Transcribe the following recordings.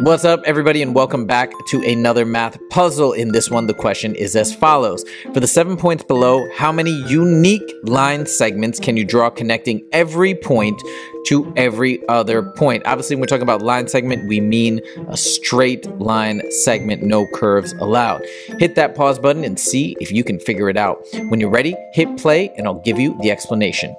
What's up, everybody, and welcome back to another math puzzle. In this one, the question is as follows. For the seven points below, how many unique line segments can you draw connecting every point to every other point? Obviously, when we're talking about line segment, we mean a straight line segment, no curves allowed. Hit that pause button and see if you can figure it out. When you're ready, hit play, and I'll give you the explanation.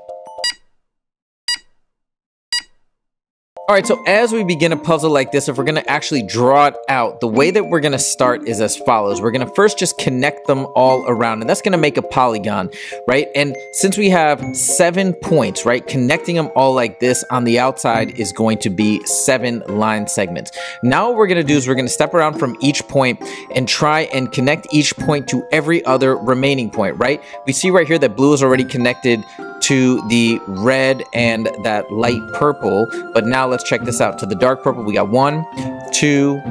All right, so as we begin a puzzle like this, if we're gonna actually draw it out, the way that we're gonna start is as follows. We're gonna first just connect them all around, and that's gonna make a polygon, right? And since we have seven points, right, connecting them all like this on the outside is going to be seven line segments. Now what we're gonna do is we're gonna step around from each point and try and connect each point to every other remaining point, right? We see right here that blue is already connected to the red and that light purple. But now let's check this out. To the dark purple, we got one, two,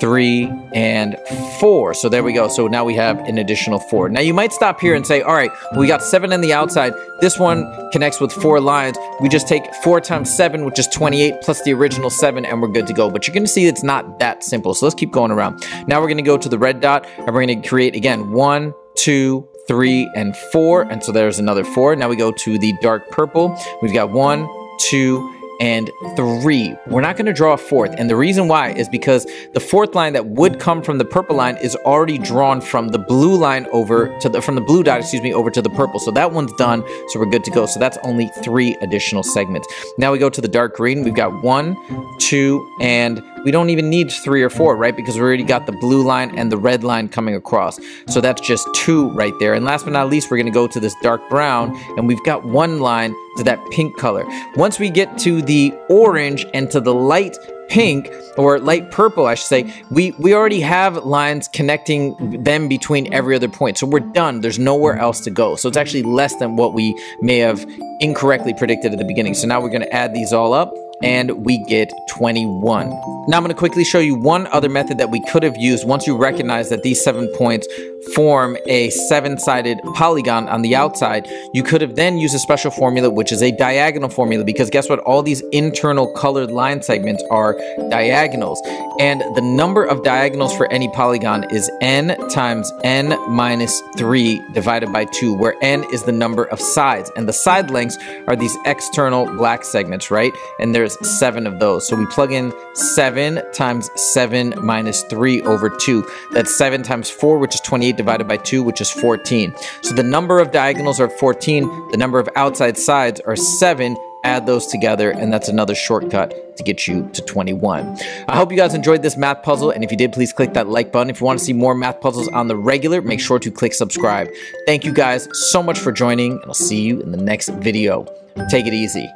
three, and four. So there we go. So now we have an additional four. Now you might stop here and say, all right, we got seven on the outside. This one connects with four lines. We just take four times seven, which is 28, plus the original seven, and we're good to go. But you're gonna see it's not that simple. So let's keep going around. Now we're gonna go to the red dot, and we're gonna create, again, one, two, three, and four. And so there's another four. Now we go to the dark purple. We've got one, two, and three. We're not going to draw a fourth. And the reason why is because the fourth line that would come from the purple line is already drawn from the blue line over to the, from the blue dot, excuse me, over to the purple. So that one's done. So we're good to go. So that's only three additional segments. Now we go to the dark green. We've got one, two, and we don't even need three or four, right? Because we already got the blue line and the red line coming across. So that's just two right there. And last but not least, we're gonna go to this dark brown and we've got one line to that pink color. Once we get to the orange and to the light pink or light purple I should say we we already have lines connecting them between every other point so we're done there's nowhere else to go so it's actually less than what we may have incorrectly predicted at the beginning so now we're going to add these all up and we get 21. Now I'm going to quickly show you one other method that we could have used once you recognize that these seven points form a seven-sided polygon on the outside. You could have then used a special formula, which is a diagonal formula, because guess what? All these internal colored line segments are diagonals. And the number of diagonals for any polygon is n times n minus 3 divided by 2, where n is the number of sides. And the side lengths are these external black segments, right? And there's seven of those. So we plug in 7 times 7 minus 3 over 2. That's 7 times 4, which is 28 divided by 2, which is 14. So the number of diagonals are 14, the number of outside sides are 7, add those together, and that's another shortcut to get you to 21. I hope you guys enjoyed this math puzzle, and if you did, please click that like button. If you want to see more math puzzles on the regular, make sure to click subscribe. Thank you guys so much for joining, and I'll see you in the next video. Take it easy.